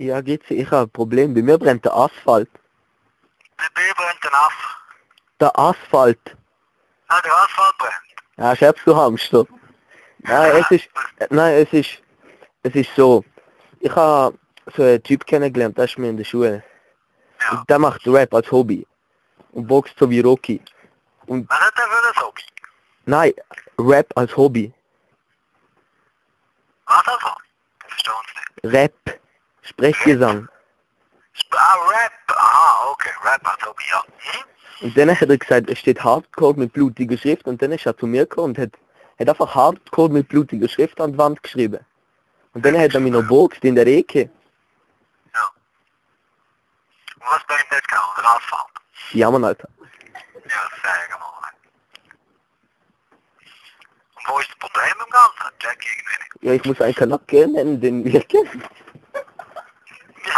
Ja, geht's? Ich habe ein Problem. Bei mir brennt der Asphalt. Bei mir brennt ein Aff. Der Asphalt. Ah, der Asphalt brennt. Ja, schäbst du Hamster. Nein, es ist, nein, es ist, es ist so. Ich habe so einen Typ kennengelernt, der ist mir in der Schule. Ja. Und der macht Rap als Hobby. Und boxt so wie Rocky. Und Was hat der für ein Hobby? nein, Rap als Hobby. Was also? Ich verstehe uns nicht. Rap. Sprechgesang. Sp ah, Rap. Aha, okay. Rap als Hobby, ja. Hm? Und dann hat er gesagt, es steht Hardcore mit blutiger Schrift und dann ist er zu mir gekommen und hat, hat einfach Hardcore mit blutiger Schrift an die Wand geschrieben. Und dann hat er mich noch boxt in der Ecke. Ja. Und was brennt jetzt genau? Der Asphalt. Ja, Mann, Alter. Ja, sag mal. Und wo ist das Problem im Ganzen? Check irgendwie nicht. Ja, ich muss einen Charakter nennen, den wir kennen.